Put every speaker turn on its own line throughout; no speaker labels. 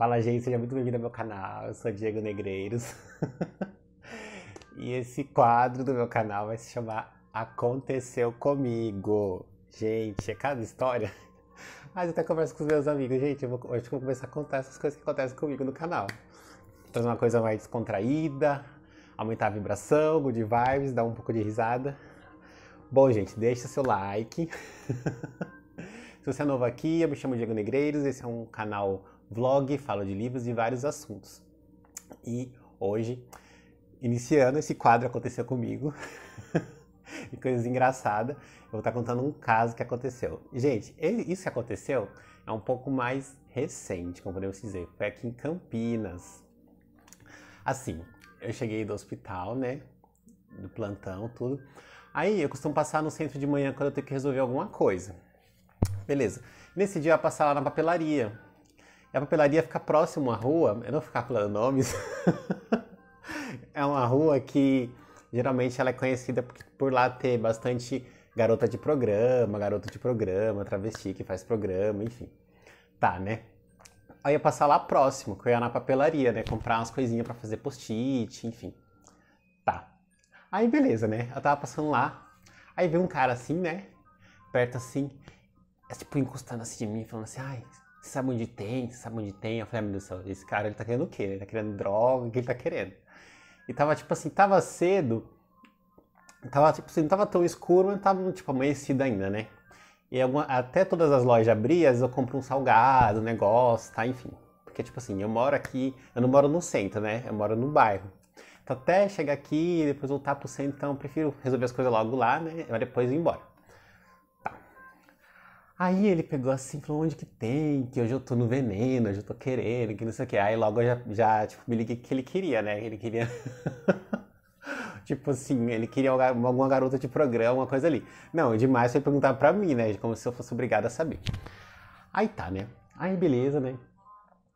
Fala gente, seja muito bem-vindo ao meu canal. Eu sou Diego Negreiros. e esse quadro do meu canal vai se chamar Aconteceu Comigo. Gente, é cada história. Mas eu até converso com os meus amigos. Gente, eu vou, hoje eu vou começar a contar essas coisas que acontecem comigo no canal. Trazer uma coisa mais descontraída, aumentar a vibração, good vibes, dar um pouco de risada. Bom, gente, deixa seu like. Se você é novo aqui, eu me chamo Diego Negreiros, esse é um canal vlog, falo de livros e vários assuntos. E hoje, iniciando esse quadro aconteceu comigo, e coisas engraçadas, eu vou estar contando um caso que aconteceu. Gente, isso que aconteceu é um pouco mais recente, como podemos dizer, foi aqui em Campinas. Assim, eu cheguei do hospital, né, do plantão, tudo. Aí eu costumo passar no centro de manhã quando eu tenho que resolver alguma coisa. Beleza. Nesse dia eu ia passar lá na papelaria, e a papelaria fica próximo à rua, eu não vou ficar falando nomes, é uma rua que geralmente ela é conhecida por, lá ter bastante garota de programa, garota de programa, travesti que faz programa, enfim. Tá, né? Aí ia passar lá próximo, que eu ia na papelaria, né? Comprar umas coisinhas para fazer post-it, enfim. Tá. Aí beleza, né? Eu tava passando lá, aí veio um cara assim, né? Perto assim, é, tipo encostando assim de mim, falando assim, ai, sabe onde tem? Sabe onde tem? Eu falei, ah, meu Deus do céu, esse cara ele tá querendo o quê? Ele tá querendo droga, o que ele tá querendo? E tava tipo assim, tava cedo, tava tipo assim, não tava tão escuro, mas tava tipo amanhecido ainda, né? E alguma, até todas as lojas abriam, eu compro um salgado, um negócio, tá? Enfim. Porque, tipo assim, eu moro aqui, eu não moro no centro, né? Eu moro no bairro. Então, até chegar aqui e depois voltar pro centro, então eu prefiro resolver as coisas logo lá, né? E depois ir embora. Aí ele pegou assim, falou, onde que tem? Que hoje eu tô no veneno, hoje eu tô querendo, que não sei o que. Aí logo eu já, já tipo, me liguei que ele queria, né? Ele queria... tipo assim, ele queria alguma garota de programa, uma coisa ali. Não, demais foi perguntar pra mim, né? Como se eu fosse obrigado a saber. Aí tá, né? Aí beleza, né?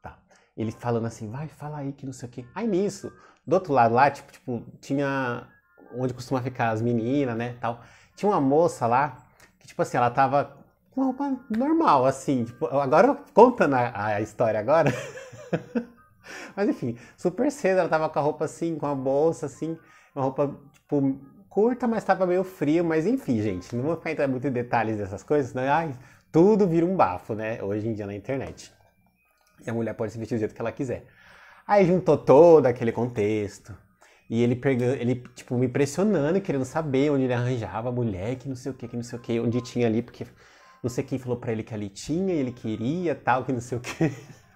Tá. Ele falando assim, vai, fala aí que não sei o que. Aí nisso, do outro lado lá, tipo, tipo tinha onde costuma ficar as meninas, né, tal. Tinha uma moça lá, que tipo assim, ela tava uma roupa normal, assim. Tipo, agora, contando a, a história agora. Mas enfim, super cedo ela tava com a roupa assim, com a bolsa assim, uma roupa, tipo, curta, mas tava meio frio, mas enfim, gente, não vou entrando muito em detalhes dessas coisas, né? Ai, tudo vira um bafo, né? Hoje em dia na internet. E a mulher pode se vestir do jeito que ela quiser. Aí juntou todo aquele contexto. E ele ele, tipo, me pressionando, querendo saber onde ele arranjava a mulher, que não sei o que, que não sei o que, onde tinha ali, porque não sei quem falou para ele que ali tinha, ele queria, tal, que não sei o que.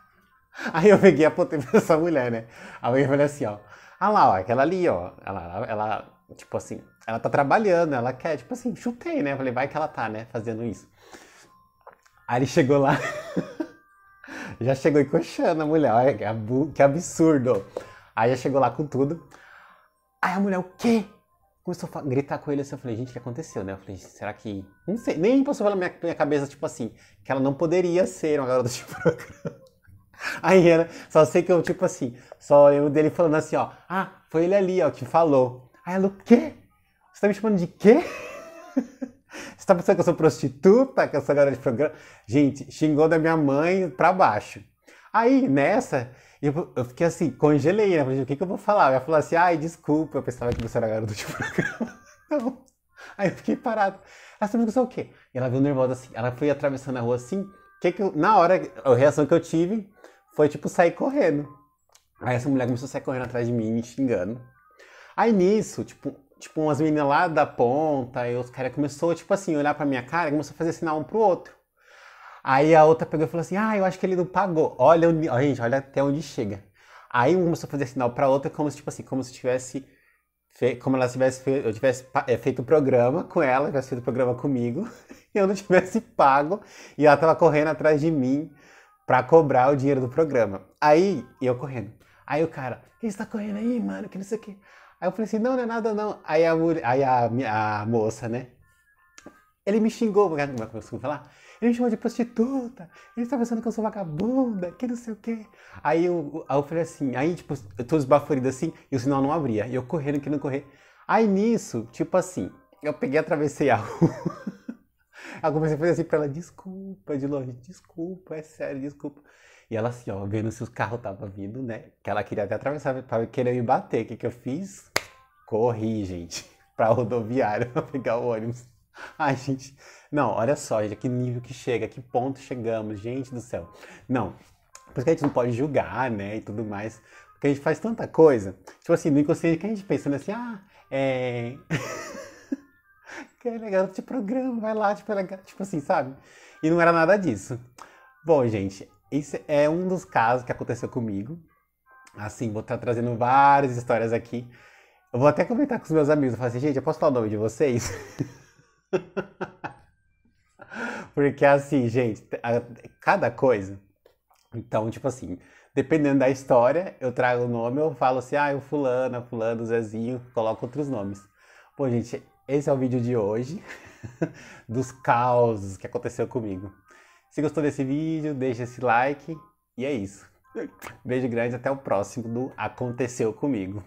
Aí eu peguei e apontei pra essa mulher, né? Aí eu falei assim, ó, ah lá, ó, aquela ali, ó, ela, ela, tipo assim, ela tá trabalhando, ela quer, tipo assim, chutei, né? Falei, vai que ela tá, né, fazendo isso. Aí ele chegou lá, já chegou encoxando a mulher, olha que absurdo. Aí já chegou lá com tudo. Aí a mulher, o quê? Começou a gritar com ele assim, eu falei, gente, o que aconteceu, né? Eu falei, será que... Não sei, nem passou pela minha, minha cabeça, tipo assim, que ela não poderia ser uma garota de programa. Aí era, só sei que eu, tipo assim, só lembro dele falando assim, ó, ah, foi ele ali, ó, que falou. Aí ela, o quê? Você tá me chamando de quê? Você tá pensando que eu sou prostituta, que eu sou garota de programa? Gente, xingou da minha mãe pra baixo. Aí, nessa, eu, eu fiquei assim, congelei, né? Falei, o que, que eu vou falar? Ela falou assim, ai, desculpa, eu pensava que você era garoto de programa. Não. Aí eu fiquei parado. Ela sabe que o quê? E ela veio nervosa assim, ela foi atravessando a rua assim, que que eu, na hora, a reação que eu tive foi tipo sair correndo. Aí essa mulher começou a sair correndo atrás de mim, me xingando. Aí nisso, tipo, tipo umas meninas lá da ponta, aí os caras começou, tipo assim, olhar pra minha cara e começou a fazer sinal um pro outro. Aí a outra pegou e falou assim: Ah, eu acho que ele não pagou. Olha, gente, olha até onde chega. Aí uma começou a fazer sinal para outra, como se, tipo assim, como se tivesse. Como ela tivesse feito, eu tivesse é, feito o programa com ela, tivesse feito o programa comigo, e eu não tivesse pago, e ela tava correndo atrás de mim para cobrar o dinheiro do programa. Aí, eu correndo. Aí o cara, quem está correndo aí, mano? Que não sei o quê. Aí eu falei assim, não, não é nada não. Aí a, aí a, a moça, né? Ele me xingou, costumo falar? Ele me chamou de prostituta, ele está pensando que eu sou vagabunda, que não sei o quê. Aí eu, aí eu falei assim, aí tipo, eu tô esbaforido assim, e o sinal não abria, e eu correndo, que não correr. Aí nisso, tipo assim, eu peguei, atravessei a rua. eu comecei a fazer assim pra ela, desculpa, de longe, desculpa, é sério, desculpa. E ela assim, ó, vendo se os carros estavam vindo, né? Que ela queria até atravessar para querer me bater. O que, que eu fiz? Corri, gente, pra rodoviária pra pegar o ônibus. Ai, gente. Não, olha só, gente, que nível que chega, que ponto chegamos, gente do céu. Não, por isso que a gente não pode julgar, né, e tudo mais. Porque a gente faz tanta coisa. Tipo assim, no inconsciente que a gente pensando assim, ah, é. que legal de programa, vai lá, tipo, é tipo assim, sabe? E não era nada disso. Bom, gente, esse é um dos casos que aconteceu comigo. Assim, vou estar trazendo várias histórias aqui. Eu vou até comentar com os meus amigos. Eu falo assim, gente, eu posso falar o nome de vocês? Porque assim, gente, cada coisa. Então, tipo assim, dependendo da história, eu trago o nome, eu falo assim, ah, o fulano, fulano, o Zezinho, coloco outros nomes. Bom, gente, esse é o vídeo de hoje, dos causos que aconteceu comigo. Se gostou desse vídeo, deixa esse like e é isso. Beijo grande, até o próximo do Aconteceu Comigo.